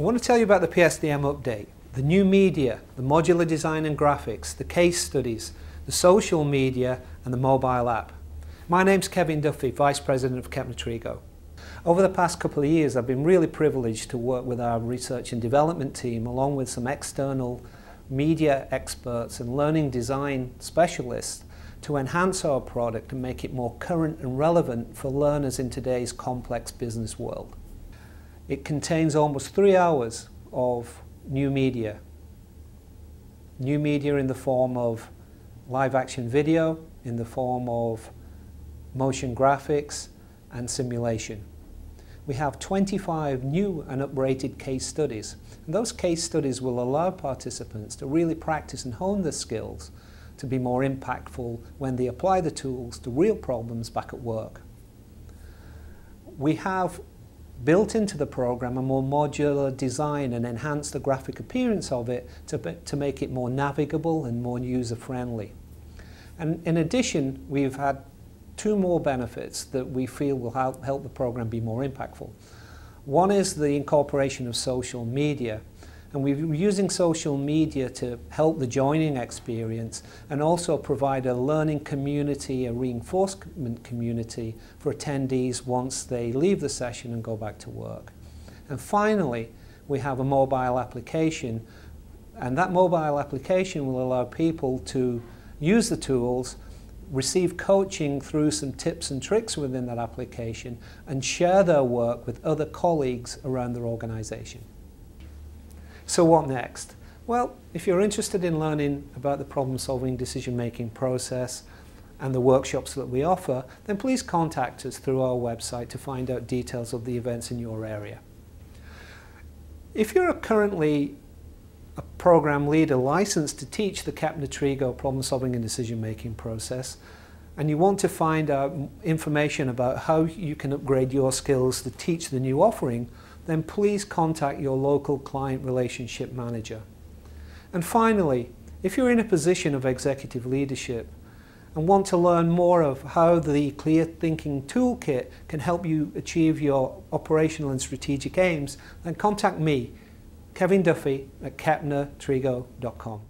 I want to tell you about the PSDM update, the new media, the modular design and graphics, the case studies, the social media and the mobile app. My name's Kevin Duffy, Vice President of Kepner Tregoe. Over the past couple of years I've been really privileged to work with our research and development team along with some external media experts and learning design specialists to enhance our product and make it more current and relevant for learners in today's complex business world. It contains almost three hours of new media. New media in the form of live action video, in the form of motion graphics and simulation. We have 25 new and uprated case studies. And those case studies will allow participants to really practice and hone their skills to be more impactful when they apply the tools to real problems back at work. We have built into the program a more modular design and enhance the graphic appearance of it to, to make it more navigable and more user-friendly. And in addition, we've had two more benefits that we feel will help, help the program be more impactful. One is the incorporation of social media and we're using social media to help the joining experience and also provide a learning community, a reinforcement community for attendees once they leave the session and go back to work. And finally, we have a mobile application and that mobile application will allow people to use the tools receive coaching through some tips and tricks within that application and share their work with other colleagues around their organization. So what next? Well, if you're interested in learning about the problem-solving decision-making process and the workshops that we offer, then please contact us through our website to find out details of the events in your area. If you're currently a program leader licensed to teach the Kepner Tregoe problem-solving and decision-making process, and you want to find out information about how you can upgrade your skills to teach the new offering, then please contact your local client relationship manager. And finally, if you're in a position of executive leadership and want to learn more of how the Clear Thinking Toolkit can help you achieve your operational and strategic aims, then contact me, Kevin Duffy at kepnertregoe.com.